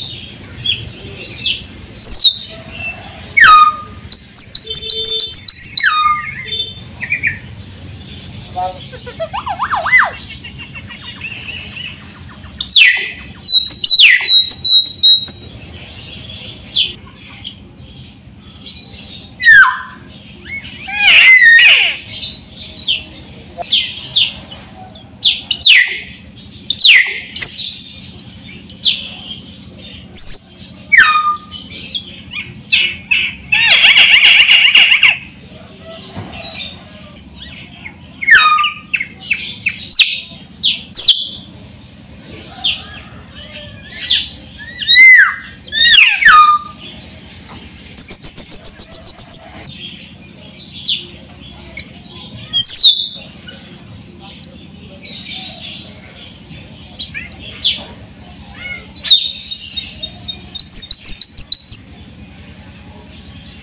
どうぞ。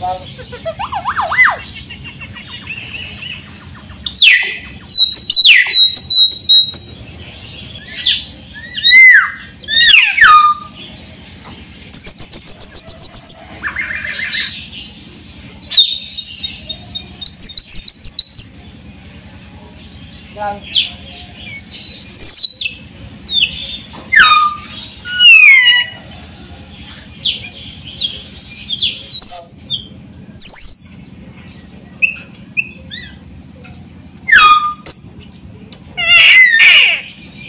Lan. Lan.